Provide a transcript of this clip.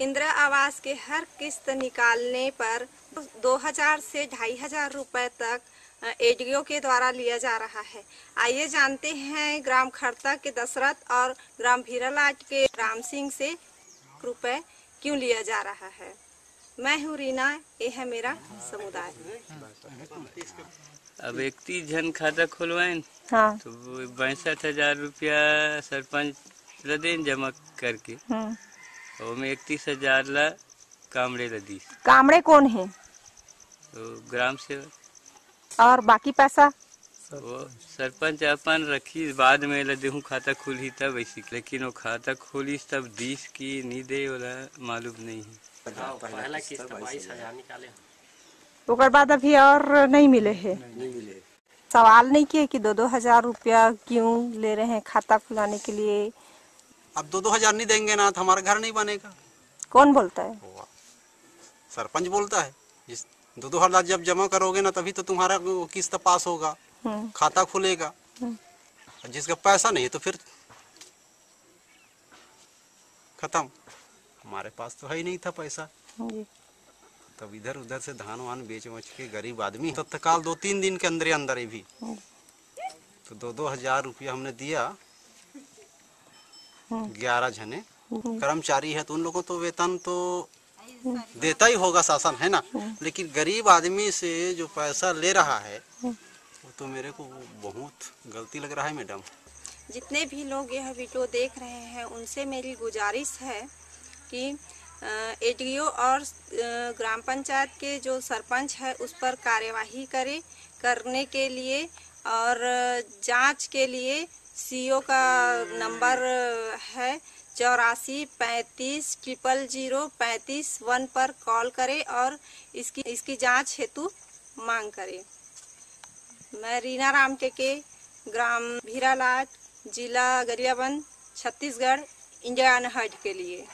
इंदिरा आवास के हर किस्त निकालने पर 2000 से ढाई हज़ार रुपए तक एडीओ के द्वारा लिया जा रहा है। आइए जानते हैं ग्राम खड़ता के दशरथ और ग्राम भीरालाट के राम सिंह से रुपए क्यों लिया जा रहा है। मैं हूँ रीना ये है मेरा समुदाय। अब व्यक्ति जन खाता खुलवाए हाँ। तो हज़ार रुपया सरपंच जमा करके। हम्म। और में इकतीस हज़ार ला कामड़े ला दी। कामड़े कौन है? तो ग्राम सेवक और बाकी पैसा? वो सरपंच अपन रखी बाद में ला देहूँ खाता खुली तब ऐसी। लेकिन वो खाता खोली तब दीस की नहीं दे वाला मालूम नहीं है। निकाले। ओकर बाद अभी और नहीं मिले हैं। सवाल नहीं किए कि दो दो हज़ार रुपया क्यों ले रहे हैं खाता खुलाने के लिए? अब दो दो हज़ार नहीं देंगे ना तो हमारा घर नहीं बनेगा। कौन बोलता है? सरपंच बोलता है जिस दो दो हज़ार जब जमा करोगे ना तभी तो तुम्हारा किस्त पास होगा हम्म, खाता खुलेगा। जिसका पैसा नहीं है तो फिर खत्म। हमारे पास तो है ही नहीं था पैसा। तब इधर उधर से धान वान बेच बच के गरीब आदमी तत्काल दो तीन दिन के अंदर अंदर ही भी तो दो दो हज़ार रुपया हमने दिया ग्यारह जने। कर्मचारी है तो उन लोगों तो वेतन तो देता ही होगा शासन, है ना? लेकिन गरीब आदमी से जो पैसा ले रहा है, वो तो मेरे को बहुत गलती लग रहा है, मैडम। जितने भी लोग यह वीडियो देख रहे हैं, उनसे मेरी गुजारिश है कि एडीओ और ग्राम पंचायत के जो सरपंच है, उस पर कार्यवाही करे, करने के लिए और जाँच के लिए सीओ का नंबर है चौरासी पैंतीस ट्रिपल ज़ीरो पैंतीस वन पर कॉल करें और इसकी इसकी जाँच हेतु मांग करें। मैं रीना राम टेके ग्राम भीरालाट, जिला गरियाबंद, छत्तीसगढ़, इंडिया अनहट के लिए।